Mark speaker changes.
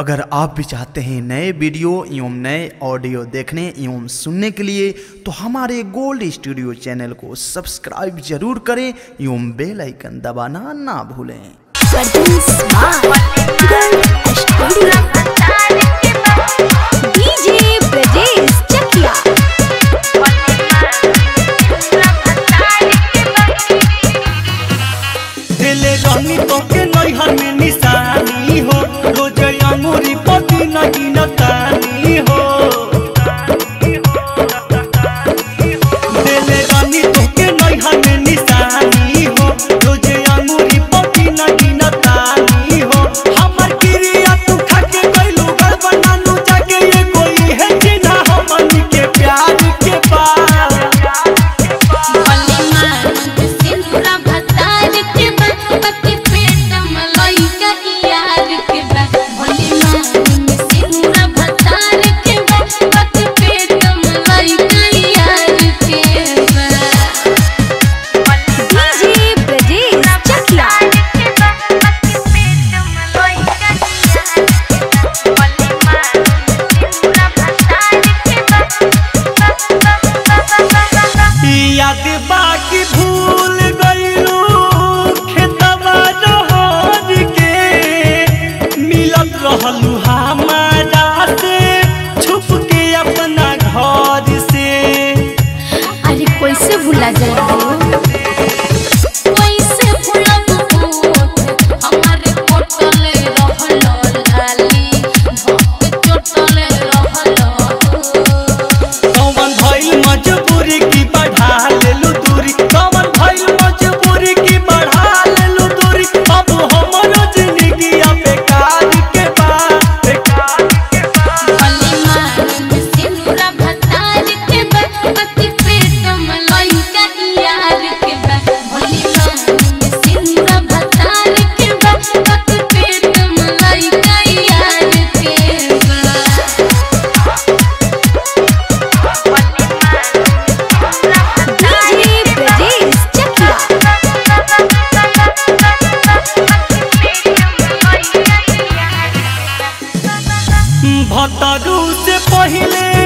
Speaker 1: अगर आप भी चाहते हैं नए वीडियो, एवं नए ऑडियो देखने, एवं सुनने के लिए तो हमारे गोल्ड स्टूडियो चैनल को सब्सक्राइब ज़रूर करें, एवं बेल आइकन दबाना ना भूलें।
Speaker 2: दिल तो के नैहर में निशानी हो। भुला
Speaker 3: जल
Speaker 2: भतरू से पहले।